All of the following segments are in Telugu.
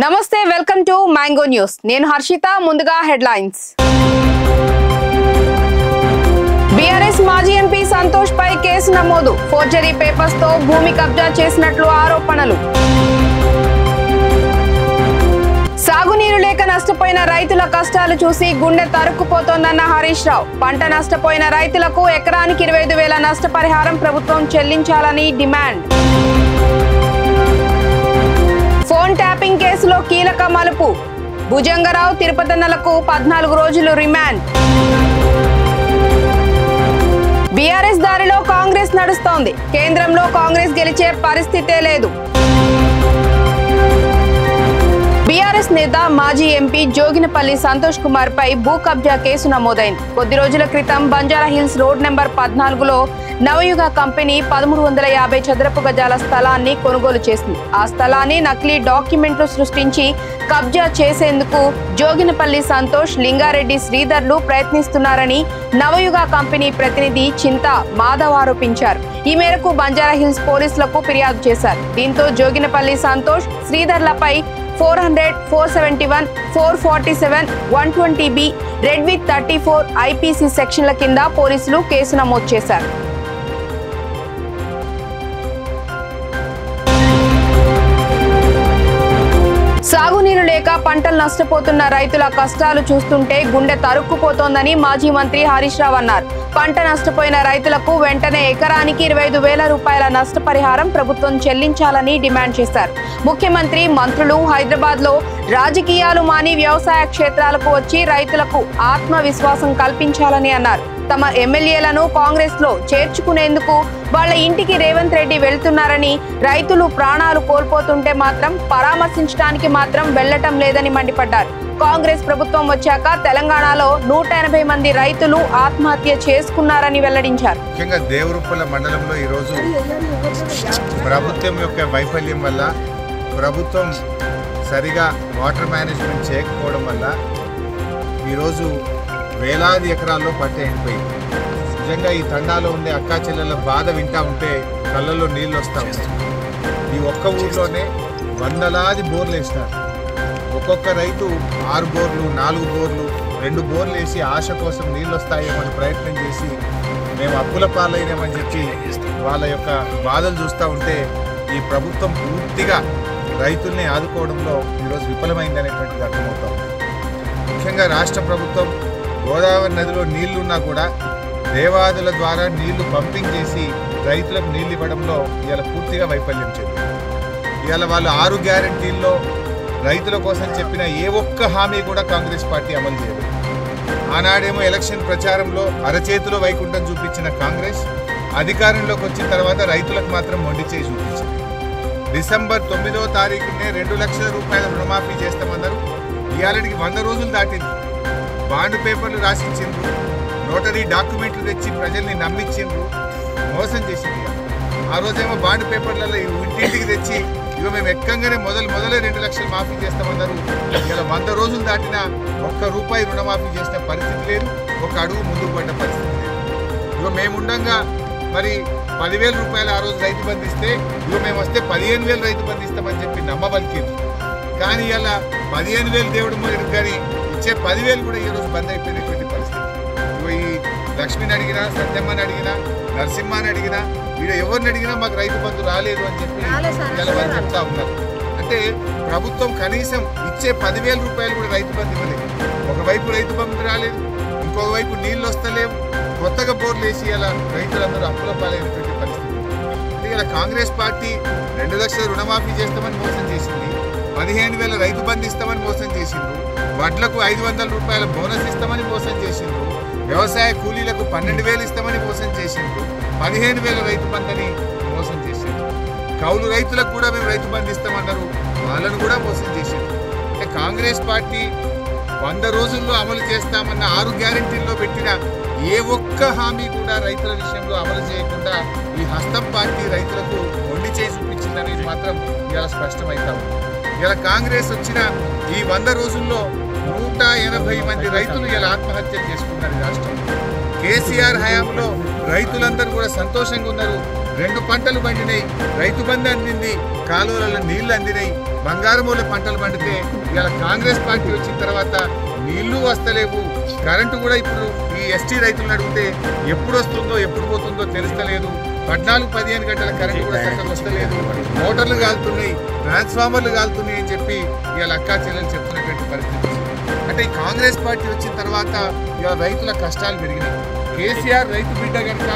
నమస్తే వెల్కమ్ టు మ్యాంగో న్యూస్. నేను హర్షిత ముందుగా హెడ్లైన్స్. బీఆర్ఎస్ మాజీ ఎంపీ సంతోష్ పై కేసు నమోదు. ఫోర్జరీ పేపర్స్తో భూమి కబ్జా చేసినట్లు ఆరోపణలు. సాగునీరు లేక నష్టపోయిన రైతుల కష్టాలు చూసి గుండె తరుక్కుపోతోందన్న హరీష్ రావు. పంట నష్టపోయిన రైతులకు ఎకరానికి ఇరవై ఐదు వేల నష్టపరిహారం ప్రభుత్వం చెల్లించాలని డిమాండ్. ఫోన్ ట్యాపింగ్ కేసులో కీలక మలుపు. భుజంగరావు తిరుపతన్నలకు పద్నాలుగు రోజులు రిమాండ్. బీఆర్ఎస్ దారిలో కాంగ్రెస్ నడుస్తోంది. కేంద్రంలో కాంగ్రెస్ గెలిచే పరిస్థితే లేదు. బీఆర్ఎస్ నేత మాజీ ఎంపీ జోగినపల్లి సంతోష్ కుమార్ పై భూ కబ్జా కేసు నమోదైంది. కొద్ది రోజుల క్రితం బంజారా హిల్స్ రోడ్ నెంబర్ పద్నాలుగులో నవయుగ కంపెనీ పదమూడు వందల యాభై చదరపు గజాల స్థలాన్ని కొనుగోలు చేసింది. ఆ స్థలాన్ని నకిలీ డాక్యుమెంట్లు సృష్టించి కబ్జా చేసేందుకు జోగినపల్లి సంతోష్ లింగారెడ్డి శ్రీధర్లు ప్రయత్నిస్తున్నారని నవయుగ కంపెనీ ప్రతినిధి చింత మాధవ్ ఆరోపించారు. ఈ మేరకు బంజారాహిల్స్ పోలీసులకు ఫిర్యాదు చేశారు. దీంతో Joginapally Santosh శ్రీధర్లపై four hundred four seventy one four forty seven one twenty B read with thirty four IPC సెక్షన్ల కింద పోలీసులు కేసు నమోదు చేశారు. సాగునీరు లేక పంటలు నష్టపోతున్న రైతుల కష్టాలు చూస్తుంటే గుండె తరుక్కుపోతోందని మాజీ మంత్రి హరీష్ రావు అన్నారు. పంట నష్టపోయిన రైతులకు వెంటనే ఎకరానికి ఇరవై ఐదు వేల రూపాయల నష్టపరిహారం ప్రభుత్వం చెల్లించాలని డిమాండ్ చేశారు. ముఖ్యమంత్రి మంత్రులు హైదరాబాద్లో రాజకీయాలు మాని వ్యవసాయ క్షేత్రాలకు వచ్చి రైతులకు ఆత్మవిశ్వాసం కల్పించాలని అన్నారు. తమ ఎమ్మెల్యేలను కాంగ్రెస్లో చేర్చుకునేందుకు వాళ్ళ ఇంటికి రేవంత్ రెడ్డి వెళ్తున్నారని రైతులు ప్రాణాలు కోల్పోతుంటే మాత్రం పరామర్శించడానికి మాత్రం వెళ్ళటం లేదని మండిపడ్డారు. కాంగ్రెస్ ప్రభుత్వం వచ్చాక తెలంగాణలో నూట ఎనభై మంది రైతులు ఆత్మహత్య చేసుకున్నారని వెల్లడించారు. ముఖ్యంగా దేవరుప్పల మండలంలో ఈరోజు ప్రభుత్వం యొక్క వైఫల్యం వల్ల ప్రభుత్వం సరిగా వాటర్ మేనేజ్మెంట్ చేయకపోవడం వల్ల ఈరోజు వేలాది ఎకరాల్లో పంట ఎండిపోయింది. నిజంగా ఈ తండాలో ఉండే అక్కా చెల్లెల బాధ వింటా ఉంటే కళ్ళల్లో నీళ్ళు వస్తా ఈ ఒక్క ఊర్లోనే వందలాది బోర్లు వేస్తారు. ఒక్కొక్క రైతు ఆరు బోర్లు నాలుగు బోర్లు రెండు బోర్లు వేసి ఆశ కోసం నీళ్ళు వస్తాయేమని ప్రయత్నం చేసి మేము అప్పుల పాలైనామని చెప్పి వాళ్ళ యొక్క బాధలు చూస్తూ ఉంటే ఈ ప్రభుత్వం పూర్తిగా రైతుల్ని ఆదుకోవడంలో ఈరోజు విఫలమైందనేటువంటిది అర్థమవుతాం ముఖ్యంగా రాష్ట్ర ప్రభుత్వం గోదావరి నదిలో నీళ్ళున్నా కూడా దేవాదుల ద్వారా నీళ్ళు పంపింగ్ చేసి రైతులకు నీళ్ళు ఇవ్వడంలో ఇవాళ పూర్తిగా వైఫల్యం చెంది ఇవాళ వాళ్ళు ఆరు గ్యారంటీల్లో రైతుల కోసం చెప్పిన ఏ ఒక్క హామీ కూడా కాంగ్రెస్ పార్టీ అమలు చేయలేదు. ఆనాడేమో ఎలక్షన్ ప్రచారంలో అరచేతిలో వైకుంఠం చూపించిన కాంగ్రెస్ అధికారంలోకి వచ్చిన తర్వాత రైతులకు మాత్రం మొండి చేయి చూపించింది. డిసెంబర్ తొమ్మిదో తారీఖునే రెండు లక్షల రూపాయల రుణమాఫీ చేస్తామన్నారు. ఇవాళకి వంద రోజులు దాటింది. బాండ్ పేపర్లు రాసిచ్చిండ్రు నోటరీ డాక్యుమెంట్లు తెచ్చి ప్రజల్ని నమ్మించిండ్రు మోసం చేసింది ఆ రోజేమో బాండ్ పేపర్లలో ఇంటింటికి తెచ్చి ఇక మేము ఎక్కంగానే మొదలు మొదలే రెండు లక్షలు మాఫీ చేస్తామన్నారు. ఇలా వంద రోజులు దాటినా ఒక్క రూపాయి రుణమాఫీ చేసిన పరిస్థితి లేదు ఒక అడుగు ముందుకు పడ్డ పరిస్థితి లేదు. ఇక మేముండగా మరి పదివేల రూపాయలు ఆ రోజు రైతు బంధిస్తే ఇక మేము వస్తే పదిహేను వేలు రైతు బంధిస్తామని చెప్పి నమ్మబలికింది కానీ ఇలా పదిహేను వేలు దేవుడు మొదలు కానీ ఇచ్చే పదివేలు కూడా ఈ రోజు బంద్ అయిపోయినటువంటి పరిస్థితి. ఇగో ఈ లక్ష్మిని అడిగినా సత్యమ్మని అడిగినా నరసింహాని అడిగినా వీడు ఎవరిని అడిగినా మాకు రైతు బంధు రాలేదు అని చెప్పి వాళ్ళు చెప్తా ఉన్నారు. అంటే ప్రభుత్వం కనీసం ఇచ్చే పదివేల రూపాయలు కూడా రైతు బంధు ఇవ్వలేదు. ఒకవైపు రైతు బంధు రాలేదు ఇంకొక వైపు నీళ్ళు వస్తలేవు కొత్తగా బోర్లు వేసి ఇలా రైతులందరూ అప్పుల పాలైనటువంటి పరిస్థితి. అంటే ఇలా కాంగ్రెస్ పార్టీ రెండు లక్షల రుణమాఫీ చేస్తామని మోసం చేసింది పదిహేను వేల రైతు బంధు ఇస్తామని మోసం చేసిండ్రు వడ్లకు ఐదు వందల రూపాయల బోనస్ ఇస్తామని మోసం చేసిండ్రు. వ్యవసాయ కూలీలకు పన్నెండు వేలు ఇస్తామని మోసం చేసిండ్రు. పదిహేను వేల రైతు బంధని మోసం చేసిండ్రు. కౌలు రైతులకు కూడా మేము రైతు బంధు ఇస్తామన్నారు. వాళ్ళను కూడా మోసం చేసిండ్రు. అంటే కాంగ్రెస్ పార్టీ వంద రోజుల్లో అమలు చేస్తామన్న ఆరు గ్యారంటీల్లో పెట్టిన ఏ ఒక్క హామీ కూడా రైతుల విషయంలో అమలు చేయకుండా ఈ హస్తం పార్టీ రైతులకు మొండి చేసి చూపించిందనేది మాత్రం ఇవాళ స్పష్టమవుతా ఉంది. ఇలా కాంగ్రెస్ వచ్చిన ఈ వంద రోజుల్లో నూట ఎనభై మంది రైతులు ఇలా ఆత్మహత్యలు చేసుకున్నారు రాష్ట్రంలో. కేసీఆర్ హయాంలో రైతులందరూ కూడా సంతోషంగా ఉన్నారు. రెండు పంటలు పండినాయి. రైతు బంధు అందింది కాలువలలో నీళ్ళు అందినాయి. బంగారమూల పంటలు పండితే ఇలా కాంగ్రెస్ పార్టీ వచ్చిన తర్వాత నీళ్ళు వస్తలేవు. కరెంటు కూడా ఇప్పుడు ఈ ఎస్టీ రైతులను అడిగితే ఎప్పుడు వస్తుందో ఎప్పుడు పోతుందో తెలుస్తలేదు. పద్నాలుగు పదిహేను గంటల కరెంటు కూడా చక్కగా వస్తలేదు. మోటార్లు కాలుతున్నాయి ట్రాన్స్ఫార్మర్లు కాలుతున్నాయి అని చెప్పి ఇవాళ అక్కా చెల్లెలు చెప్తున్నటువంటి పరిస్థితి అంటే ఈ కాంగ్రెస్ పార్టీ వచ్చిన తర్వాత ఇవాళ రైతుల కష్టాలు పెరిగినాయి. కేసీఆర్ రైతు బిడ్డ కనుక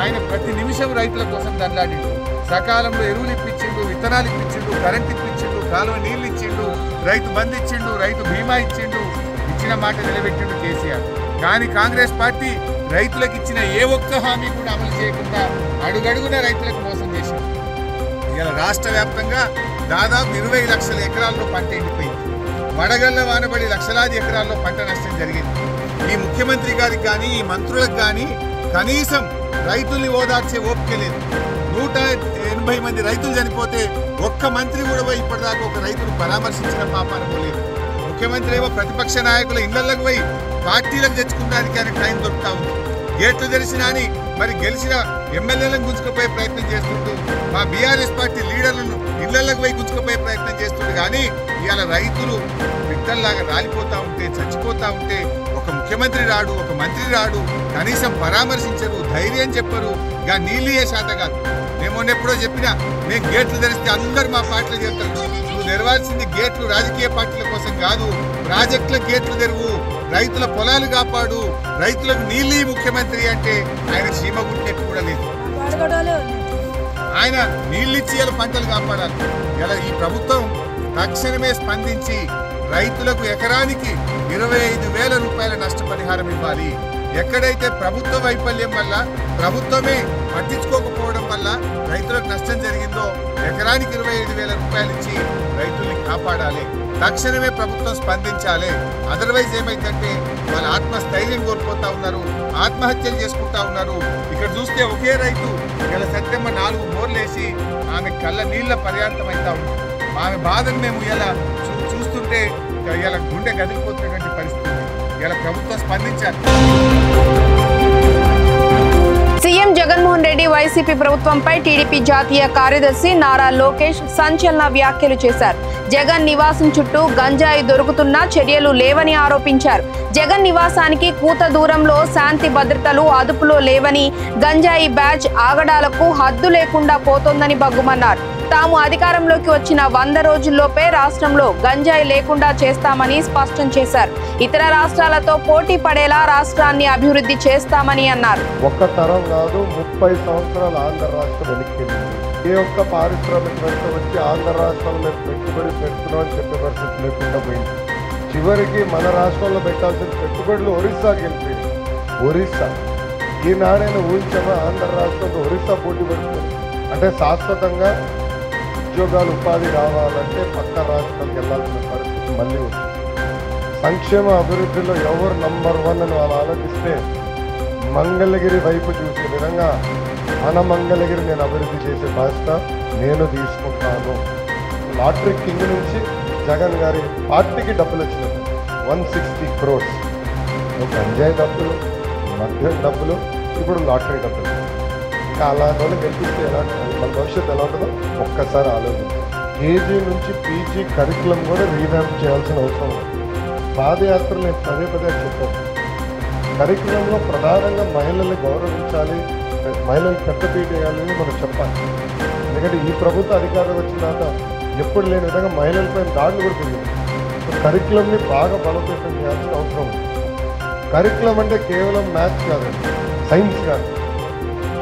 ఆయన ప్రతి నిమిషం రైతుల కోసం దండాడిండు. సకాలంలో ఎరువులు ఇప్పించిండు విత్తనాలు ఇప్పించిండు కరెంట్ ఇప్పించిండు కాలువ నీళ్ళు ఇచ్చిండు రైతు బంద్ ఇచ్చిండు రైతు బీమా ఇచ్చిండు ఇచ్చిన మాట నిలబెట్టిండు కేసీఆర్. కానీ కాంగ్రెస్ పార్టీ రైతులకు ఇచ్చిన ఏ ఒక్క హామీ కూడా అమలు చేయకుండా అడుగడుగున రైతులకు మోసం చేశారు ఇలా రాష్ట్ర వ్యాప్తంగా దాదాపు ఇరవై లక్షల ఎకరాల్లో పంట ఎండిపోయింది. వడగళ్ళ వానబడి లక్షలాది ఎకరాల్లో పంట నష్టం జరిగింది. ఈ ముఖ్యమంత్రి గారికి కానీ ఈ మంత్రులకు కానీ కనీసం రైతుల్ని ఓదార్చే ఓపిక లేదు. నూట ఎనభై మంది రైతులు చనిపోతే ఒక్క మంత్రి కూడా పోయి ఇప్పటిదాకా ఒక రైతును పరామర్శించిన పాపాన పోలేదు. ముఖ్యమంత్రి ఏమో ప్రతిపక్ష నాయకుల ఇళ్ళకు పోయి పార్టీలకు తెచ్చుకున్నానికి ఆయనకు టైం దొరుకుతా ఉంది. గేట్లు తెలిసినా అని మరి గెలిచిన ఎమ్మెల్యేలను గుంజుకుపోయే ప్రయత్నం చేస్తుంటూ మా బీఆర్ఎస్ పార్టీ లీడర్లను ఇళ్ళకు పోయి గుంజుకుపోయే ప్రయత్నం చేస్తుండే. కానీ ఇవాళ రైతులు బిడ్డల్లాగా రాలిపోతూ ఉంటే చచ్చిపోతూ ఉంటే ఒక ముఖ్యమంత్రి రాడు ఒక మంత్రి రాడు కనీసం పరామర్శించరు ధైర్యం చెప్పరు. గా ఏ శాత కాదు. మేము ఎప్పుడో చెప్పినా మేము గేట్లు తెరిస్తే అందరు మా పార్టీలు చేస్తారు తెరవాల్సింది గేట్లు రాజకీయ పార్టీల కోసం కాదు ప్రాజెక్టుల గేట్లు తెరువు. రైతుల పొలాలు కాపాడు. రైతులకు నీళ్ళు ముఖ్యమంత్రి అంటే ఆయన సీమ గుట్టినట్టు కూడా లేదు. ఆయన నీళ్ళిచ్చి ఇలా పంటలు కాపాడాలి. ఇలా ఈ ప్రభుత్వం తక్షణమే స్పందించి రైతులకు ఎకరానికి ఇరవై ఐదు వేల రూపాయల నష్టపరిహారం ఇవ్వాలి. ఎక్కడైతే ప్రభుత్వ వైఫల్యం వల్ల ప్రభుత్వమే పట్టించుకోకపోవడం వల్ల రైతులకు నష్టం జరిగిందో ఎకరానికి ఇరవై ఐదు వేల రూపాయలు ఇచ్చి రైతుల్ని కాపాడాలి. తక్షణమే ప్రభుత్వం స్పందించాలి. అదర్వైజ్ ఏమైందంటే వాళ్ళ ఆత్మస్థైర్యం కోల్పోతా ఉన్నారు ఆత్మహత్యలు చేసుకుంటా ఉన్నారు. ఇక్కడ చూస్తే ఒకే రైతు గల సెప్టెంబర్ నాలుగు బోర్లేసి ఆమె కళ్ళ నీళ్ళ పర్యాంతం అవుతా ఉంది. ఆమె బాధను మేము ఇలా చూస్తుంటే ఇలా గుండె కదిలిపోతున్నటువంటి పరిస్థితి ఇలా ప్రభుత్వం స్పందించాలి సీఎం జగన్మోహన్ రెడ్డి వైసీపీ ప్రభుత్వంపై టీడీపీ జాతీయ కార్యదర్శి నారా లోకేష్ సంచలన వ్యాఖ్యలు చేశారు. జగన్ నివాసం చుట్టూ గంజాయి దొరుకుతున్నా చర్యలు లేవని ఆరోపించారు. జగన్ నివాసానికి కూత దూరంలో శాంతి భద్రతలు అదుపులో లేవని గంజాయి బ్యాచ్ ఆగడాలకు హద్దు లేకుండా పోతోందని బగ్గుమన్నారు తాము అధికారంలోకి వచ్చిన వంద రోజుల్లోపే రాష్ట్రంలో గంజాయి లేకుండా చేస్తామని స్పష్టం చేశారు. ఇతర రాష్ట్రాలతో పోటీ పడేలా రాష్ట్రాన్ని అభివృద్ధి చేస్తామని అన్నారు. ఒక్క తరం కాదు ముప్పై సంవత్సరాలు ఆంధ్ర రాష్ట్రం వెనక్కింది ఏ ఒక్క పారిశ్రామికవేత్త వచ్చి ఆంధ్ర రాష్ట్రంలో పెట్టుబడి పెడుతున్నాం అని చెప్పే పరిస్థితి లేకుండా పోయింది. చివరికి మన రాష్ట్రంలో పెట్టాల్సిన పెట్టుబడులు ఒరిస్సాకి వెళ్ళిపోయింది ఒరిస్సా. ఈనాడైనా ఊహించామా ఆంధ్ర రాష్ట్రంతో ఒరిస్సా పోటీ పడుతుంది? అంటే శాశ్వతంగా ఉద్యోగాలు ఉపాధి కావాలంటే పక్క రాష్ట్రాలకు వెళ్ళాల్సిన పరిస్థితి మళ్ళీ ఉంది. సంక్షేమ అభివృద్ధిలో ఎవరు నంబర్ వన్ అని వాళ్ళు ఆలోచిస్తే మంగళగిరి వైపు చూసే విధంగా మన మంగళగిరి నేను అభివృద్ధి చేసే బాధ్యత నేను తీసుకుంటాను. లాటరీ కింగ్ నుంచి జగన్ గారి పార్టీకి డబ్బులు వచ్చినాయి. వన్ సిక్స్టీ క్రోర్స్ గంజాయి డబ్బులు మద్యం డబ్బులు ఇప్పుడు లాటరీ డబ్బులు. ఇంకా రోజులు వాళ్ళు ఎలా మన భవిష్యత్తు ఎలా ఉంటుందో ఒక్కసారి ఆలోచించాలి కేజీ నుంచి పీజీ కరికులం కూడా రీవ్యాంప్ చేయాల్సిన అవసరం ఉంది. పాదయాత్రలు నేను పదే పదే చెప్పాను. కరికులంలో ప్రధానంగా మహిళల్ని గౌరవించాలి మహిళలు పెద్దపీట వేయాలని మనం చెప్పాలి. ఎందుకంటే ఈ ప్రభుత్వ అధికారం వచ్చిన తర్వాత ఎప్పుడు లేని విధంగా మహిళలపై దాడులు కూడా పెరిగింది కరికులంని బాగా బలోపేతం చేయాల్సిన అవసరం ఉంది. కరికులం అంటే కేవలం మ్యాథ్స్ కాదు సైన్స్ కాదు.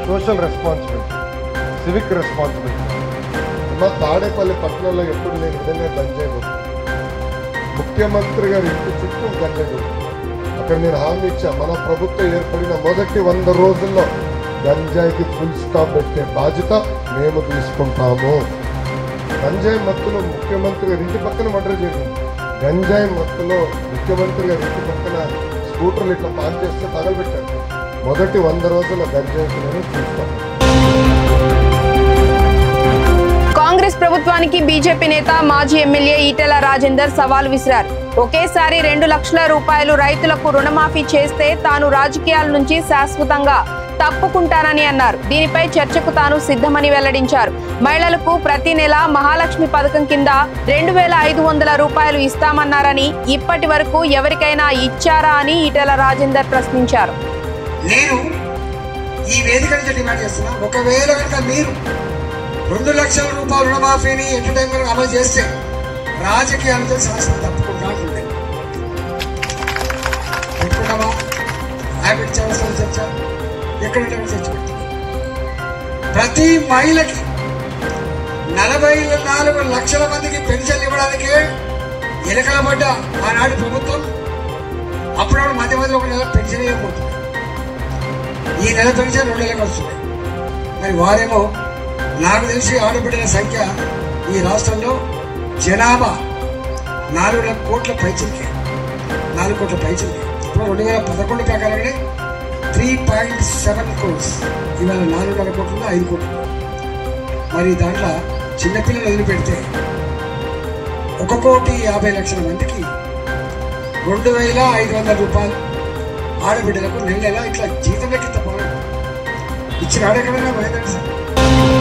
సోషల్ రెస్పాన్సిబిలిటీ సివిక్ రెస్పాన్సిబిలిటీ మా తాడేపల్లి పట్టణంలో ఎప్పుడు లేని విధంగా గంజాయి ముఖ్యమంత్రి గారు ఇంటి చుట్టూ గంజాయి అక్కడ నేను హామీ ఇచ్చా మన ప్రభుత్వం ఏర్పడిన మొదటి వంద రోజుల్లో గంజాయికి ఫుల్ స్టాప్ పెట్టే బాధ్యత మేము తీసుకుంటాము. గంజాయి మత్తులో ముఖ్యమంత్రి గారి ఇంటి పక్కన మర్డర్ జరిగింది గంజాయి మత్తులో ముఖ్యమంత్రి గారి ఇంటి పక్కన స్కూటర్లు ఇట్లా పార్క్ చేస్తే తగలబెట్టారు. మొదటి వంద రోజుల గంజాయికి చూస్తాం. కాంగ్రెస్ ప్రభుత్వానికి బీజేపీ నేత మాజీ ఎమ్మెల్యే ఈటెల రాజేందర్ సవాల్ విసిరారు. ఒకేసారి రెండు లక్షల రూపాయలు రైతులకు రుణమాఫీ చేస్తే తాను రాజకీయాల నుంచి శాశ్వతంగా తప్పుకుంటానని అన్నారు. దీనిపై చర్చకు తాను సిద్ధమని వెల్లడించారు. మహిళలకు ప్రతి నెల మహాలక్ష్మి పథకం కింద రెండు వేల ఐదు వందల రూపాయలు ఇస్తామన్నారని ఇప్పటి వరకు ఎవరికైనా ఇచ్చారా అని ఈటెల రాజేందర్ ప్రశ్నించారు. నేను ఈ వేదిక నుంచి డిమాండ్ చేస్తున్నా. ఒకవేళ కనుక మీరు రెండు లక్షల రూపాయల రుణమాఫీని ఎంటర్టైన్మెంట్ అమలు చేస్తే రాజకీయాలతో సమస్య తప్పకుండా ఉంటుంది ఎక్కడమా హ్యాబిట్ చేయాల్సిన చర్చ. ఎక్కడ చర్చ ప్రతి మహిళకి నలభై నాలుగు లక్షల మందికి పెన్షన్ ఇవ్వడానికే ఎలకల పడ్డ ఆనాడు ప్రభుత్వం అప్పుడప్పుడు మధ్య మధ్య ఒక నెల పెన్షన్ ఇవ్వబోతుంది ఈ నెల పెన్షన్ రెండు నెలలకు వస్తుంది. మరి వారేమో నాకు తెలిసి ఆడబిడ్డల సంఖ్య ఈ రాష్ట్రంలో జనాభా నాలుగు లక్ష కోట్ల పైచిల్కే. నాలుగు కోట్ల పైచిల్కే. ఇప్పుడు రెండు వేల పదకొండు ప్రకారంగానే త్రీ పాయింట్ సెవెన్ కోర్స్ ఇవాళ నాలుగున్నర కోట్లు ఐదు కోట్లు. మరి దాంట్లో చిన్నపిల్లలు వదిలిపెడితే ఒక కోటి యాభై లక్షల మందికి రెండు వేల ఐదు వందల రూపాయలు ఆడబిడ్డలకు నెల నెల ఇట్లా జీతం లెక్కింత E tiraram a galera lá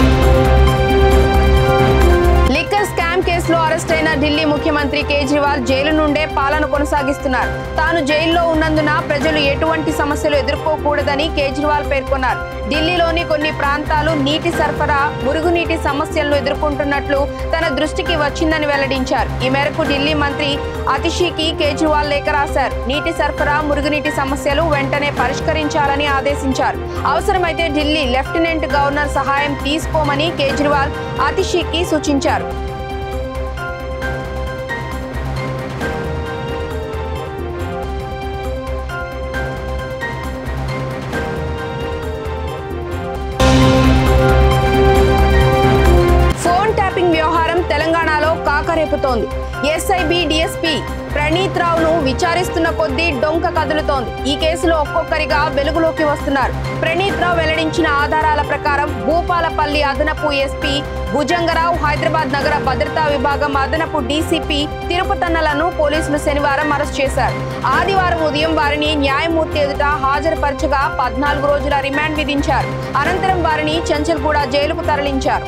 scam కేసులో అరెస్ట్ అయిన ఢిల్లీ ముఖ్యమంత్రి కేజ్రీవాల్ జైలు నుండే పాలన కొనసాగిస్తున్నారు. తాను జైల్లో ఉన్నందున ప్రజలు ఎటువంటి సమస్యలు ఎదుర్కోకూడదని కేజ్రీవాల్ పేర్కొన్నారు. ఢిల్లీలోని కొన్ని ప్రాంతాలు నీటి సరఫరా మురుగునీటి సమస్యలను ఎదుర్కొంటున్నట్లు తన దృష్టికి వచ్చిందని వెల్లడించారు. ఈ మేరకు ఢిల్లీ మంత్రి అతిషికి కేజ్రీవాల్ లేఖ రాశారు. నీటి సరఫరా మురుగునీటి సమస్యలు వెంటనే పరిష్కరించాలని ఆదేశించారు. అవసరమైతే ఢిల్లీ లెఫ్టినెంట్ గవర్నర్ సహాయం తీసుకోమని కేజ్రీవాల్ అతిషికి సూచించారు. కాకరేపుతోంది ఎస్ఐబి డిఎస్పీ ప్రణీత్ రావును విచారిస్తున్న కొద్దీ డొంక కదులుతోంది. ఈ కేసులో ఒక్కొక్కరిగా వెలుగులోకి వస్తున్నారు. ప్రణీత్ రావు వెల్లడించిన ఆధారాల ప్రకారం భూపాలపల్లి అదనపు ఎస్పీ భుజంగరావు హైదరాబాద్ నగర భద్రతా విభాగం అదనపు డీసీపీ తిరుపతన్నలను పోలీసులు శనివారం అరెస్ట్ చేశారు. ఆదివారం ఉదయం వారిని న్యాయమూర్తి ఎదుట హాజరుపరచగా పద్నాలుగు రోజుల రిమాండ్ విధించారు. అనంతరం వారిని చెంచల్గూడ జైలుకు తరలించారు.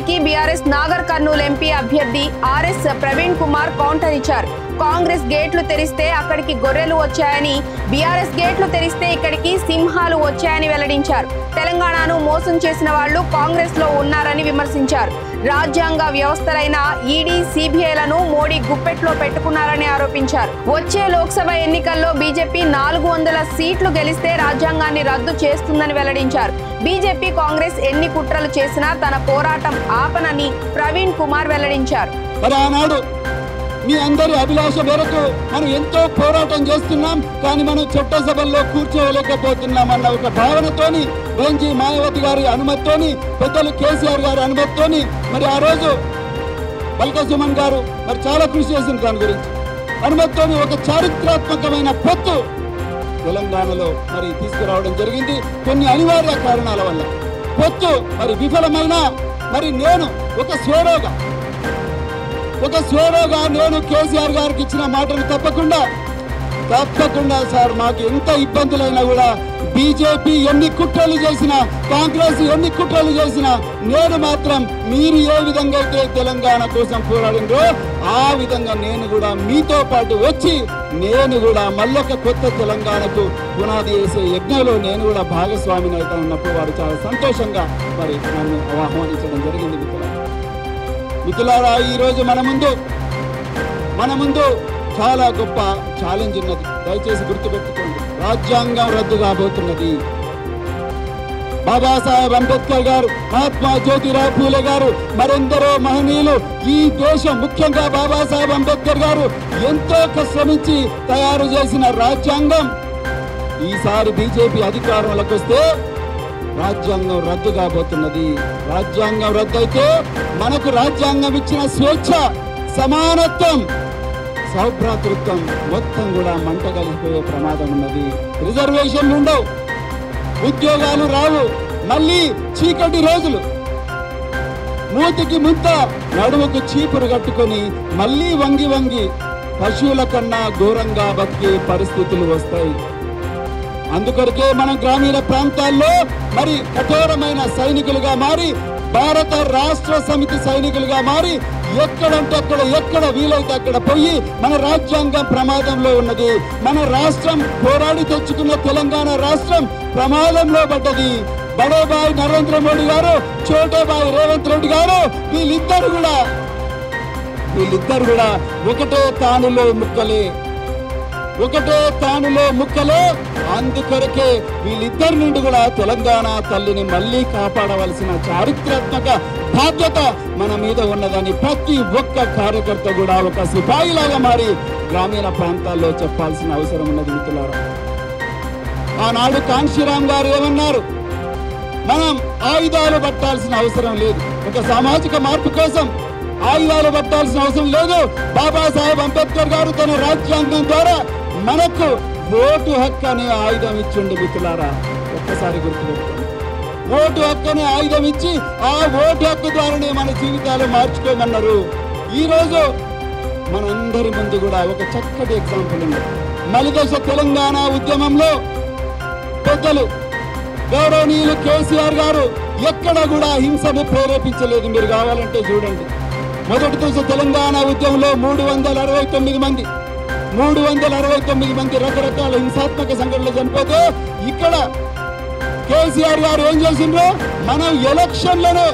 రేవంత్ బీఆర్ఎస్ నాగర్ కర్నూలు ఎంపీ అభ్యర్థి ఆర్ఎస్ ప్రవీణ్ కుమార్ కౌంటర్ ఇచ్చారు. కాంగ్రెస్ గేట్లు తెరిస్తే అక్కడికి గొర్రెలు వచ్చాయని బీఆర్ఎస్ గేట్లు తెరిస్తే ఇక్కడికి సింహాలు వచ్చాయని వెల్లడించారు. తెలంగాణను మోసం చేసిన వాళ్ళు కాంగ్రెస్లో ఉన్నారని విమర్శించారు. రాజ్యాంగ వ్యవస్థలైన ఈడీ సిబిఐలను మోడీ గుప్పెట్లో పెట్టుకున్నారని ఆరోపించారు. వచ్చే లోక్సభ ఎన్నికల్లో బీజేపీ నాలుగు వందల సీట్లు గెలిస్తే రాజ్యాంగాన్ని రద్దు చేస్తుందని వెల్లడించారు. బీజేపీ కాంగ్రెస్ ఎన్ని కుట్రలు చేసినా తన పోరాటం ఆపనని ప్రవీణ్ కుమార్ వెల్లడించారు. మీ అందరి అభిలాష మేరకు మనం ఎంతో పోరాటం చేస్తున్నాం. కానీ మనం చట్టసభల్లో కూర్చోలేకపోతున్నాం అన్న ఒక భావనతోని బెంజీ మాయావతి గారి అనుమతితోని పెద్దలు కేసీఆర్ గారి అనుమతితోని మరి ఆ రోజు బల్క సుమన్ గారు మరి చాలా కృషి చేసింది దాని గురించి. అనుమతితోని ఒక చారిత్రాత్మకమైన పొత్తు తెలంగాణలో మరి తీసుకురావడం జరిగింది. కొన్ని అనివార్య కారణాల వల్ల. పొత్తు మరి విఫలమైన మరి నేను ఒక స్వేరోగా. ఒక స్వేరోగా నేను కేసీఆర్ గారికి ఇచ్చిన మాటలు తప్పకుండా తప్పకుండా సార్ మాకు ఎంత ఇబ్బందులైనా కూడా బీజేపీ ఎన్ని కుట్రలు చేసినా కాంగ్రెస్ ఎన్ని కుట్రలు చేసినా నేను మాత్రం మీరు ఏ విధంగా అయితే తెలంగాణ కోసం పోరాడిందో ఆ విధంగా నేను కూడా మీతో పాటు వచ్చి నేను కూడా మళ్ళొక కొత్త తెలంగాణకు పునాది వేసే యజ్ఞంలో నేను కూడా భాగస్వామిని అయితే ఉన్నప్పుడు వారు చాలా సంతోషంగా మరి నన్ను ఆహ్వానించడం జరిగింది మిత్రులారా ఈరోజు మన ముందు మన ముందు చాలా గొప్ప ఛాలెంజ్ ఉన్నది. దయచేసి గుర్తుపెట్టుకోండి. రాజ్యాంగం రద్దు కాబోతున్నది. బాబాసాహెబ్ అంబేద్కర్ గారు మహాత్మా జ్యోతిరావు పూలే గారు మరెందరో మహనీయులు ఈ దేశం ముఖ్యంగా బాబాసాహెబ్ అంబేద్కర్ గారు ఎంతో శ్రమించి తయారు చేసిన రాజ్యాంగం. ఈసారి బీజేపీ అధికారంలోకి వస్తే రాజ్యాంగం రద్దు కాబోతున్నది. రాజ్యాంగం రద్దు అయితే మనకు రాజ్యాంగం ఇచ్చిన స్వేచ్ఛ సమానత్వం సౌభ్రాతృత్వం మొత్తం కూడా మంట కలిగిపోయే ప్రమాదం ఉన్నది. రిజర్వేషన్లు ఉండవు. ఉద్యోగాలు రావు. మళ్ళీ చీకటి రోజులు. మూతికి ముంత నడుముకు చీపురు కట్టుకొని మళ్ళీ వంగి వంగి పశువుల కన్నా ఘోరంగా బతికే పరిస్థితులు వస్తాయి. అందుకొరకే మనం గ్రామీణ ప్రాంతాల్లో మరి కఠోరమైన సైనికులుగా మారి భారత రాష్ట్ర సమితి సైనికులుగా మారి ఎక్కడంటే అక్కడ ఎక్కడ వీలైతే అక్కడ పోయి మన రాజ్యాంగం ప్రమాదంలో ఉన్నది. మన రాష్ట్రం పోరాడి తెచ్చుకున్న తెలంగాణ రాష్ట్రం ప్రమాదంలో పడ్డది. బడేబాయ్ నరేంద్ర మోడీ గారు చోటేబాయ్ రేవంత్ రెడ్డి గారు వీళ్ళిద్దరు కూడా వీళ్ళిద్దరు కూడా ఒకటే తానులో ముక్కలే. ఒకటే తానులో ముక్కలే అందుకొరకే వీళ్ళిద్దరి నుండి కూడా తెలంగాణ తల్లిని మళ్ళీ కాపాడవలసిన చారిత్రాత్మక బాధ్యత మన మీద ఉన్నదని ప్రతి ఒక్క కార్యకర్త కూడా ఒక సిపాయిలాగా మారి గ్రామీణ ప్రాంతాల్లో చెప్పాల్సిన అవసరం ఉన్నది మిత్రులారా. ఆనాడు కాంక్షిరామ్ గారు ఏమన్నారు? మనం ఆయుధాలు పట్టాల్సిన అవసరం లేదు. ఒక సామాజిక మార్పు కోసం ఆయుధాలు పట్టాల్సిన అవసరం లేదు. బాబాసాహెబ్ అంబేద్కర్ గారు తన రాజ్యాంగం ద్వారా మనకు ఓటు హక్కు అనే ఆయుధం ఇచ్చిండు మిత్రులారా ఒక్కసారి గుర్తుపెట్టుకోండి. ఓటు హక్కు అనే ఆయుధం ఇచ్చి ఆ ఓటు హక్కు ద్వారానే మన జీవితాలు మార్చుకోమన్నారు ఈ రోజు మనందరి ముందు కూడా ఒక చక్కటి ఎగ్జాంపుల్ ఉంది. మలిదశ తెలంగాణ ఉద్యమంలో పెద్దలు గౌరవనీయులు కేసీఆర్ గారు ఎక్కడ కూడా హింసను ప్రేరేపించలేదు. మీరు కావాలంటే చూడండి. మొదటి దశ తెలంగాణ ఉద్యమంలో మూడు వందల అరవై తొమ్మిది మంది మూడు వందల అరవై తొమ్మిది మంది రకరకాల హింసాత్మక సంఘటనలు చనిపోతే ఇక్కడ కేసీఆర్ గారు ఏం చేసిండ్రు? మనం ఎలక్షన్లనే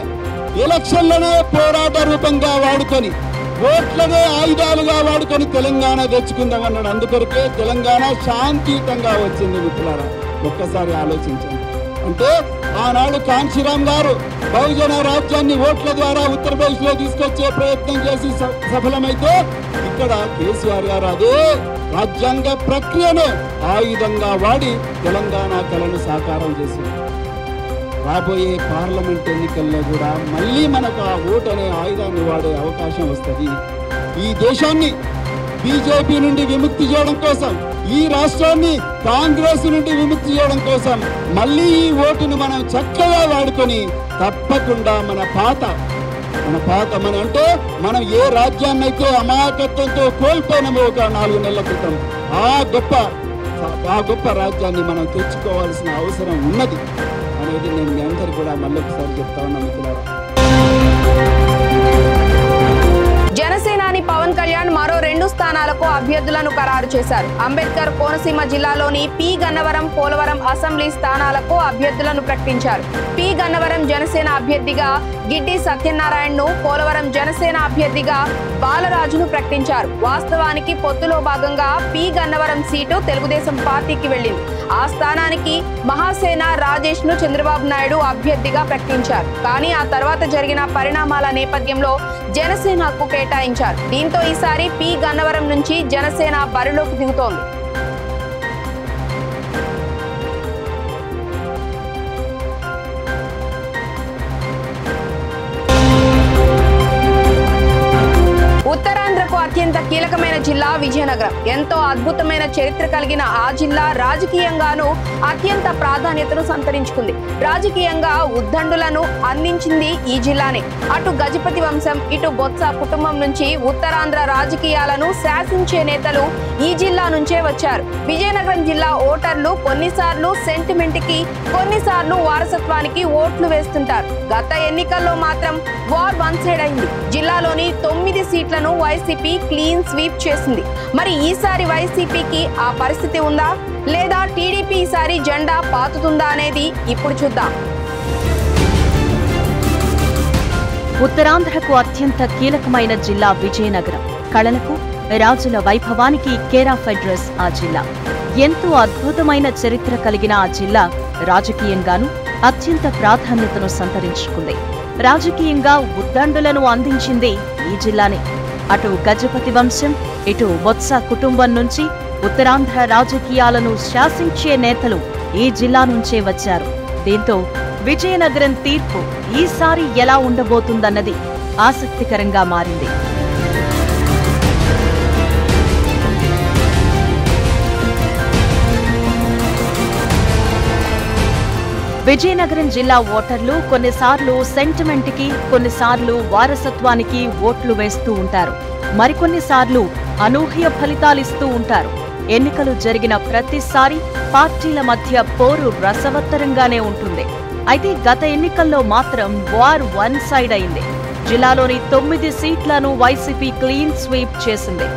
ఎలక్షన్లనే పోరాట రూపంగా వాడుకొని ఓట్లనే ఆయుధాలుగా వాడుకొని తెలంగాణ తెచ్చుకుందాం అన్నాడు అందుకొరకే తెలంగాణ శాంతియుతంగా వచ్చింది మిత్రులారా ఒక్కసారి ఆలోచించండి. అంటే ఆనాడు కాంశీరామ్ గారు బహుజన రాజ్యాన్ని ఓట్ల ద్వారా ఉత్తరప్రదేశ్లో తీసుకొచ్చే ప్రయత్నం చేసి సఫలమైతే ఇక్కడ కేసీఆర్ గారు అదే రాజ్యాంగ ప్రక్రియను ఆయుధంగా వాడి తెలంగాణ కళను సాకారం చేసింది రాబోయే పార్లమెంట్ ఎన్నికల్లో కూడా మళ్ళీ మనకు ఆ ఓటు అనే ఆయుధాన్ని వాడే అవకాశం వస్తుంది. ఈ దేశాన్ని బీజేపీ నుండి విముక్తి చేయడం కోసం ఈ రాష్ట్రాన్ని కాంగ్రెస్ నుండి విముక్తి చేయడం కోసం మళ్ళీ ఈ ఓటును మనం చక్కగా వాడుకొని తప్పకుండా మన పాత మన పాత మన అంటే మనం ఏ రాజ్యాన్ని అయితే అమాయకత్వంతో కోల్పోయినామో ఒక నాలుగు నెలల క్రితం ఆ గొప్ప ఆ గొప్ప రాజ్యాన్ని మనం తెచ్చుకోవాల్సిన అవసరం ఉన్నది అనేది నేను మీ అందరికి కూడా మళ్ళీ ఒకసారి చెప్తా ఉన్నా మిత్రులారా. జనసేనాని పవన్ కళ్యాణ్ మరో రెండు స్థానాలకు అభ్యర్థులను ఖరారు చేశారు. అంబేద్కర్ కోనసీమ జిల్లాలోని పి. గన్నవరం పోలవరం అసెంబ్లీ స్థానాలకు అభ్యర్థులను ప్రకటించారు. పి. గన్నవరం జనసేన అభ్యర్థిగా గిడ్డి సత్యనారాయణను పోలవరం జనసేన అభ్యర్థిగా బాలరాజును ప్రకటించారు. వాస్తవానికి పొత్తులో భాగంగా పి. గన్నవరం సీటు తెలుగుదేశం పార్టీకి వెళ్ళింది. ఆ స్థానానికి మహాసేన రాజేష్ను చంద్రబాబు నాయుడు అభ్యర్థిగా ప్రకటించారు. కానీ ఆ తర్వాత జరిగిన పరిణామాల నేపథ్యంలో జనసేనకు కేటాయించారు దీంతో ఈసారి పి. గన్నవరం నుంచి జనసేన బరిలోకి దిగుతోంది. ఉత్తరాంధ్రకు అత్యంత కీలకమైన జిల్లా విజయనగరం. ఎంతో అద్భుతమైన చరిత్ర కలిగిన ఆ జిల్లా రాజకీయంగాను అత్యంత ప్రాధాన్యతను సంతరించుకుంది. రాజకీయంగా ఉద్దండులను అందించింది ఈ జిల్లానే. అటు గజపతి వంశం ఇటు బొత్స కుటుంబం నుంచి ఉత్తరాంధ్ర రాజకీయాలను శాసించే నేతలు ఈ జిల్లా నుంచే వచ్చారు. విజయనగరం జిల్లా ఓటర్లు కొన్నిసార్లు సెంటిమెంట్కి కొన్నిసార్లు వారసత్వానికి ఓట్లు వేస్తుంటారు. గత ఎన్నికల్లో మాత్రం వార్ వన్ సైడ్ అయింది. జిల్లాలోని తొమ్మిది సీట్లను వైసీపీ క్లీన్ స్వీప్ చేసింది. మరి ఈసారి వైసీపీకి ఆ పరిస్థితి ఉందా? లేదా టీడీపీ ఈసారి జెండా పాతుతుందా అనేది ఇప్పుడు చూద్దాం. ఉత్తరాంధ్రకు అత్యంత కీలకమైన జిల్లా విజయనగరం. కళలకు రాజుల వైభవానికి కేరాఫ్ అడ్రస్ ఆ జిల్లా. ఎంతో అద్భుతమైన చరిత్ర కలిగిన ఆ జిల్లా రాజకీయంగాను అత్యంత ప్రాధాన్యతను సంతరించుకుంది. రాజకీయంగా ఉద్దండులను అందించింది ఈ జిల్లానే. అటు గజపతి వంశం ఇటు బొత్స కుటుంబం నుంచి ఉత్తరాంధ్ర రాజకీయాలను శాసించే నేతలు ఈ జిల్లా నుంచే వచ్చారు. దీంతో విజయనగరం తీర్పు ఈసారి ఎలా ఉండబోతుందన్నది ఆసక్తికరంగా మారింది. విజయనగరం జిల్లా ఓటర్లు కొన్నిసార్లు సెంటిమెంట్కి కొన్నిసార్లు వారసత్వానికి ఓట్లు వేస్తూ ఉంటారు. మరికొన్నిసార్లు అనూహ్య ఫలితాలిస్తూ ఉంటారు. ఎన్నికలు జరిగిన ప్రతిసారి పార్టీల మధ్య పోరు రసవత్తరంగానే ఉంటుంది. అయితే గత ఎన్నికల్లో మాత్రం వార్ వన్ సైడ్ అయింది. జిల్లాలోని తొమ్మిది సీట్లను వైసీపీ క్లీన్ స్వీప్ చేసింది.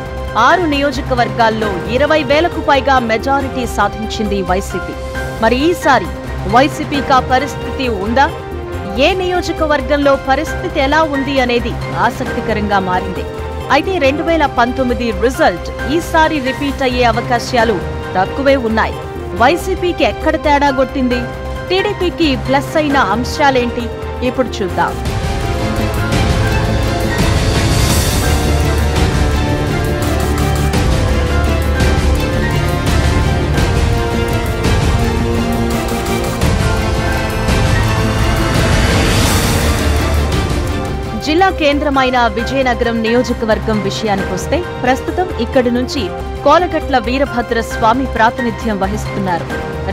ఆరు నియోజకవర్గాల్లో ఇరవై వేలకు పైగా మెజారిటీ సాధించింది వైసీపీ. మరి ఈసారి వైసీపీకా పరిస్థితి ఉందా? ఏ నియోజకవర్గంలో పరిస్థితి ఎలా ఉంది అనేది ఆసక్తికరంగా మారింది. అయితే రెండు వేల పంతొమ్మిది రిజల్ట్ ఈసారి రిపీట్ అయ్యే అవకాశాలు తక్కువే ఉన్నాయి. వైసీపీకి ఎక్కడ తేడా కొట్టింది? టీడీపీకి ప్లస్ అయిన అంశాలేంటి? ఇప్పుడు చూద్దాం. కేంద్రమైన విజయనగరం నియోజకవర్గం విషయానికొస్తే ప్రస్తుతం ఇక్కడి నుంచి కోలగట్ల వీరభద్ర స్వామి ప్రాతినిధ్యం వహిస్తున్నారు.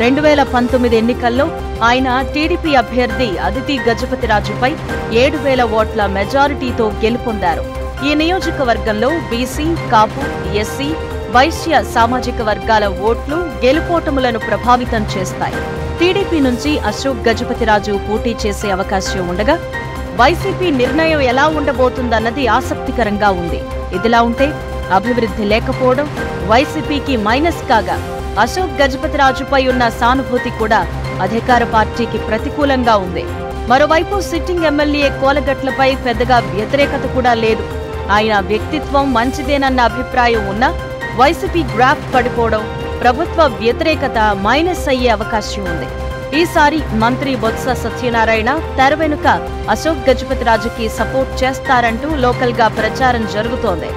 రెండు వేల పంతొమ్మిది ఎన్నికల్లో ఆయన టీడీపీ అభ్యర్థి అదితి గజపతిరాజుపై ఏడు వేల ఓట్ల మెజారిటీతో గెలుపొందారు. ఈ నియోజకవర్గంలో బీసీ కాపు ఎస్సీ వైశ్య సామాజిక వర్గాల ఓట్లు గెలుపోటములను ప్రభావితం చేస్తాయి. టీడీపీ నుంచి అశోక్ గజపతిరాజు పోటీ చేసే అవకాశం ఉండగా వైసీపీ నిర్ణయం ఎలా ఉండబోతుందన్నది ఆసక్తికరంగా ఉంది. ఇదిలా ఉంటే అభివృద్ధి లేకపోవడం వైసీపీకి మైనస్ కాగా అశోక్ గజపతిరాజుపై ఉన్న సానుభూతి కూడా అధికార పార్టీకి ప్రతికూలంగా ఉంది. మరోవైపు సిట్టింగ్ ఎమ్మెల్యే కోలగట్లపై పెద్దగా వ్యతిరేకత కూడా లేదు. ఆయన వ్యక్తిత్వం మంచిదేనన్న అభిప్రాయం ఉన్నా వైసీపీ గ్రాఫ్ పడిపోవడం ప్రభుత్వ వ్యతిరేకత మైనస్ అయ్యే అవకాశం ఉంది. ఈసారి మంత్రి బొత్స సత్యనారాయణ తెర వెనుక అశోక్ గజపతిరాజుకి సపోర్ట్ చేస్తారంటూ లోకల్గా ప్రచారం జరుగుతోంది.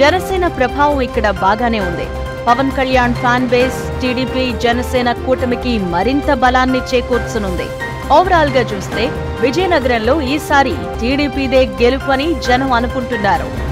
జనసేన ప్రభావం ఇక్కడ బాగానే ఉంది. Pawan Kalyan fan base TDP Janasena కూటమికి మరింత బలాన్ని చేకూర్చనుంది. ఓవరాల్గా చూస్తే విజయనగరంలో ఈసారి టీడీపీదే గెలుపని జనం అనుకుంటున్నారు.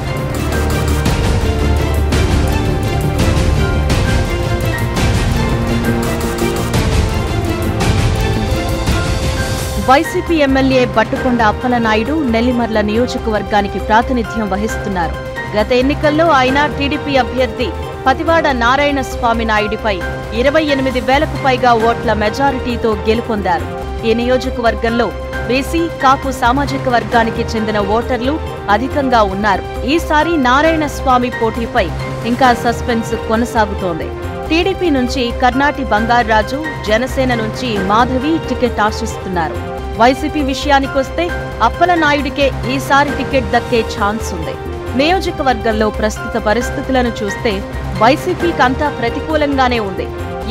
వైసీపీ ఎమ్మెల్యే బట్టుకొండ అప్పలనాయుడు నెల్లిమర్ల నియోజకవర్గానికి ప్రాతినిధ్యం వహిస్తున్నారు. గత ఎన్నికల్లో ఆయన టీడీపీ అభ్యర్థి పతివాడ నారాయణ స్వామి నాయుడిపై ఇరవై ఎనిమిది వేలకు పైగా ఓట్ల మెజారిటీతో గెలుపొందారు. ఈ నియోజకవర్గంలో బీసీ కాపు సామాజిక వర్గానికి చెందిన ఓటర్లు అధికంగా ఉన్నారు. ఈసారి నారాయణ స్వామి పోటీపై ఇంకా సస్పెన్స్ కొనసాగుతోంది. టీడీపీ నుంచి కర్ణాటి బంగారాజు జనసేన నుంచి మాధవి టికెట్ ఆశిస్తున్నారు. వైసీపీ విషయానికొస్తే అప్పల నాయుడికే ఈసారి టికెట్ దక్కే ఛాన్స్ ఉంది. నియోజకవర్గంలో ప్రస్తుత పరిస్థితులను చూస్తే వైసీపీకంతా ప్రతికూలంగానే ఉంది.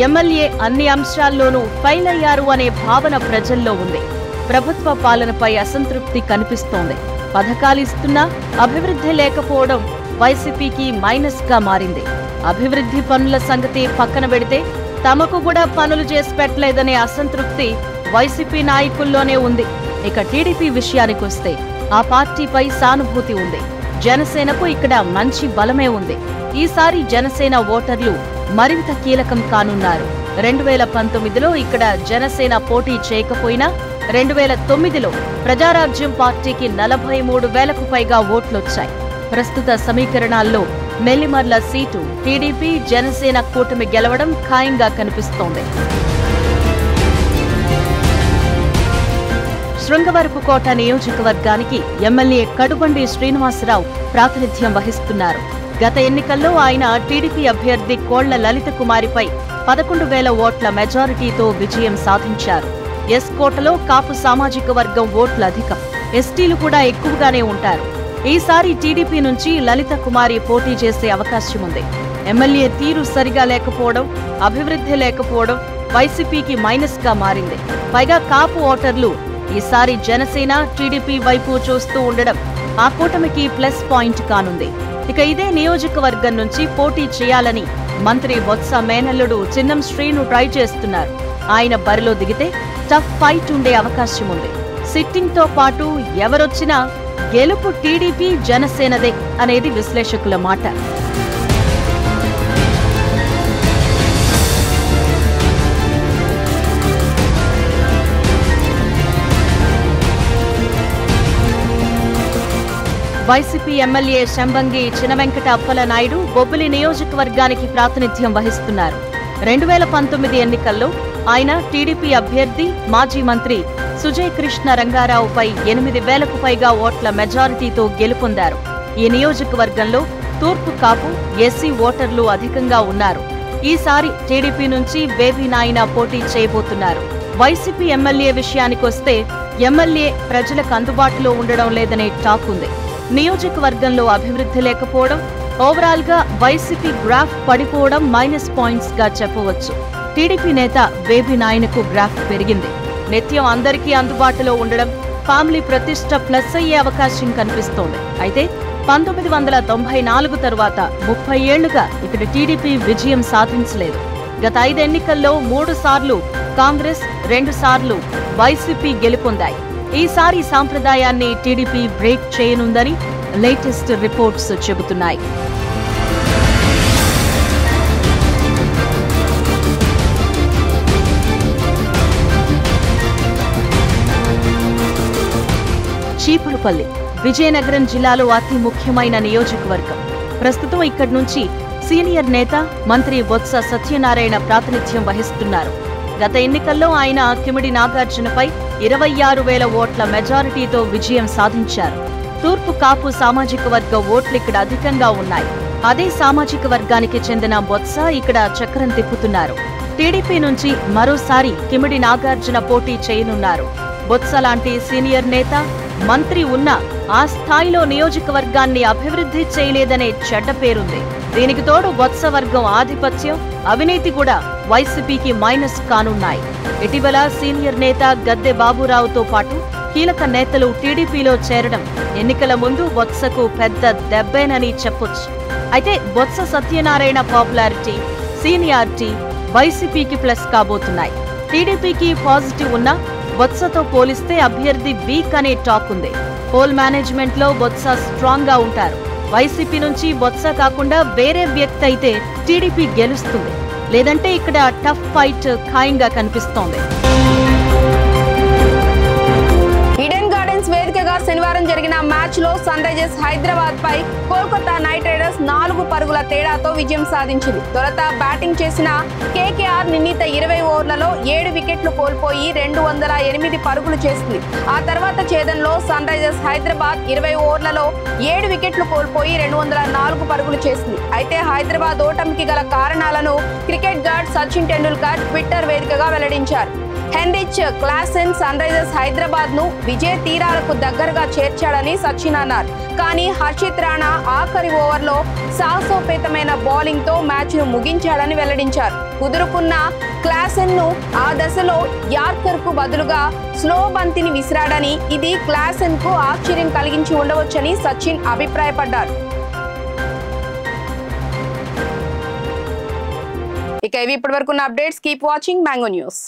ఎమ్మెల్యే అన్ని అంశాల్లోనూ ఫెయిల్ అయ్యారు అనే భావన ప్రజల్లో ఉంది. ప్రభుత్వ పాలనపై అసంతృప్తి కనిపిస్తోంది. పథకాలు ఇస్తున్నా అభివృద్ధి లేకపోవడం వైసీపీకి మైనస్గా మారింది. అభివృద్ధి పనుల సంగతి పక్కన పెడితే తమకు కూడా పనులు చేసి పెట్టలేదనే అసంతృప్తి వైసీపీ నాయకుల్లోనే ఉంది. ఇక టీడీపీ విషయానికొస్తే ఆ పార్టీపై సానుభూతి ఉంది. జనసేనకు ఇక్కడ మంచి బలమే ఉంది. ఈసారి జనసేన ఓటర్లు మరింత కీలకం కానున్నారు. రెండు వేల పంతొమ్మిదిలో ఇక్కడ జనసేన పోటీ చేయకపోయినా రెండు వేల తొమ్మిదిలో ప్రజారాజ్యం పార్టీకి నలభై మూడు వేలకు పైగా ఓట్లొచ్చాయి. ప్రస్తుత సమీకరణాల్లో నెల్లిమర్ల సీటు టీడీపీ జనసేన కూటమి గెలవడం ఖాయంగా కనిపిస్తోంది. శృంగవరపుకోట నియోజకవర్గానికి ఎమ్మెల్యే కడుబండి శ్రీనివాసరావు ప్రాతినిధ్యం వహిస్తున్నారు. గత ఎన్నికల్లో ఆయన టీడీపీ అభ్యర్థి కోళ్ళ లలిత కుమారిపై పదకొండు వేల ఓట్ల మెజారిటీతో విజయం సాధించారు. ఎస్ కోటలో కాపు సామాజిక వర్గం ఓట్లు అధికం. ఎస్టీలు కూడా ఎక్కువగానే ఉంటారు. ఈసారి టీడీపీ నుంచి లలిత కుమారి పోటీ చేసే అవకాశం ఉంది. ఎమ్మెల్యే తీరు సరిగా లేకపోవడం అభివృద్ధి లేకపోవడం వైసీపీకి మైనస్గా మారింది. పైగా కాపు ఓటర్లు ఈసారి జనసేన టీడీపీ వైపు చూస్తూ ఉండడం ఆ కూటమికి ప్లస్ పాయింట్ కానుంది. ఇక ఇదే నియోజకవర్గం నుంచి పోటీ చేయాలని మంత్రి బొత్స మేనల్లుడు చిన్నం శ్రీను ట్రై చేస్తున్నారు. ఆయన బరిలో దిగితే టఫ్ ఫైట్ ఉండే అవకాశం ఉంది. సిట్టింగ్తో పాటు ఎవరొచ్చినా గెలుపు టీడీపీ జనసేనదే అనేది విశ్లేషకుల మాట. వైసీపీ ఎమ్మెల్యే శంబంగి చినవెంకట అప్పల నాయుడు బొబ్బిలి నియోజకవర్గానికి ప్రాతినిధ్యం వహిస్తున్నారు. రెండు వేల పంతొమ్మిది ఎన్నికల్లో ఆయన టీడీపీ అభ్యర్థి మాజీ మంత్రి సుజయ్ కృష్ణ రంగారావుపై ఎనిమిది వేలకు పైగా ఓట్ల మెజారిటీతో గెలుపొందారు. ఈ నియోజకవర్గంలో తూర్పు కాపు ఎస్సీ ఓటర్లు అధికంగా ఉన్నారు. ఈసారి టీడీపీ నుంచి బేబీ నాయన పోటీ చేయబోతున్నారు. వైసీపీ ఎమ్మెల్యే విషయానికొస్తే ఎమ్మెల్యే ప్రజలకు అందుబాటులో ఉండడం లేదనే టాక్ ఉంది. నియోజకవర్గంలో అభివృద్ధి లేకపోవడం ఓవరాల్గా వైసీపీ గ్రాఫ్ పడిపోవడం మైనస్ పాయింట్స్గా చెప్పవచ్చు. టీడీపీ నేత బేబీ నాయనకు గ్రాఫ్ పెరిగింది. నిత్యం అందరికీ అందుబాటులో ఉండడం ఫ్యామిలీ ప్రతిష్ట ప్లస్ అయ్యే అవకాశం కనిపిస్తోంది. అయితే పంతొమ్మిది వందల తొంభై నాలుగు తరువాత ముప్పై ఏళ్ళుగా ఇక్కడ టీడీపీ విజయం సాధించలేదు. గత ఐదు ఎన్నికల్లో మూడు సార్లు కాంగ్రెస్ రెండు సార్లు వైసీపీ గెలుపొందాయి. ఈసారి సాంప్రదాయాన్ని టీడీపీ బ్రేక్ చేయనుందని లేటెస్ట్ రిపోర్ట్స్ చెబుతున్నాయి. చీపురుపల్లి విజయనగరం జిల్లాలో అతి ముఖ్యమైన నియోజకవర్గం. ప్రస్తుతం ఇక్కడి నుంచి సీనియర్ నేత మంత్రి బొత్స సత్యనారాయణ ప్రాతినిధ్యం వహిస్తున్నారు. గత ఎన్నికల్లో ఆయన కిమిడి నాగార్జునపై ఇరవై ఆరు వేల ఓట్ల మెజారిటీతో విజయం సాధించారు. తూర్పు కాపు సామాజిక వర్గ ఓట్లు ఇక్కడ అధికంగా ఉన్నాయి. అదే సామాజిక వర్గానికి చెందిన బొత్స ఇక్కడ చక్రం తిప్పుతున్నారు. టీడీపీ నుంచి మరోసారి కిమిడి నాగార్జున పోటీ చేయనున్నారు. బొత్స లాంటి సీనియర్ నేత మంత్రి ఉన్న ఆ స్థాయిలో నియోజకవర్గాన్ని అభివృద్ధి చేయలేదనే చెడ్డ పేరుంది. దీనికి తోడు బొత్స వర్గం ఆధిపత్యం అవినీతి కూడా వైసీపీకి మైనస్ కానున్నాయి. ఇటీవల సీనియర్ నేత గద్దె బాబురావుతో పాటు కీలక నేతలు టీడీపీలో చేరడం ఎన్నికల ముందు బొత్సకు పెద్ద దెబ్బేనని చెప్పొచ్చు. అయితే బొత్స సత్యనారాయణ పాపులారిటీ సీనియారిటీ వైసీపీకి ప్లస్ కాబోతున్నాయి. టీడీపీకి పాజిటివ్ ఉన్న బొత్సతో పోలిస్తే అభ్యర్థి వీక్ అనే టాక్ ఉంది. పోల్ మేనేజ్మెంట్లో బొత్స స్ట్రాంగ్గా ఉంటారు. వైసీపీ నుంచి బొత్స కాకుండా వేరే వ్యక్తి అయితే టీడీపీ గెలుస్తుంది. లేదంటే ఇక్కడ టఫ్ ఫైట్ ఖాయంగా కనిపిస్తోంది. జరిగిన మ్యాచ్లో సన్ రైజర్స్ హైదరాబాద్ పై కోల్కతా నైట్ రైడర్స్ నాలుగు పరుగుల తేడాతో విజయం సాధించింది. తొలుత బ్యాటింగ్ చేసిన కేకేఆర్ నిర్ణీత ఇరవై ఓవర్లలో ఏడు వికెట్లు కోల్పోయి రెండు వందల ఎనిమిది పరుగులు చేసింది. ఆ తర్వాత ఛేదంలో సన్ రైజర్స్ హైదరాబాద్ ఇరవై ఓవర్లలో ఏడు వికెట్లు కోల్పోయి రెండు వందల నాలుగు పరుగులు చేసింది. అయితే హైదరాబాద్ ఓటమికి గల కారణాలను cricket god Sachin Tendulkar Twitter వేదికగా వెల్లడించారు. హెన్రిచ్ క్లాసెన్ సన్ రైజర్స్ హైదరాబాద్ను విజయ తీరాలకు దగ్గరగా చేర్చాడని సచిన్ అన్నారు. కానీ హర్షిత్ రాణా ఆఖరి ఓవర్లో సాహసోపేతమైన బౌలింగ్తో మ్యాచ్ను ముగించాడని వెల్లడించారు. కుదురుకున్న క్లాసెన్ను ఆ దశలో యార్కర్కు బదులుగా స్లో బంతిని విసిరాడని ఇది క్లాసెన్కు ఆశ్చర్యం కలిగించి ఉండవచ్చని సచిన్ అభిప్రాయపడ్డారు. ఇక ఇవి ఉన్న updates. Keep watching Mango News.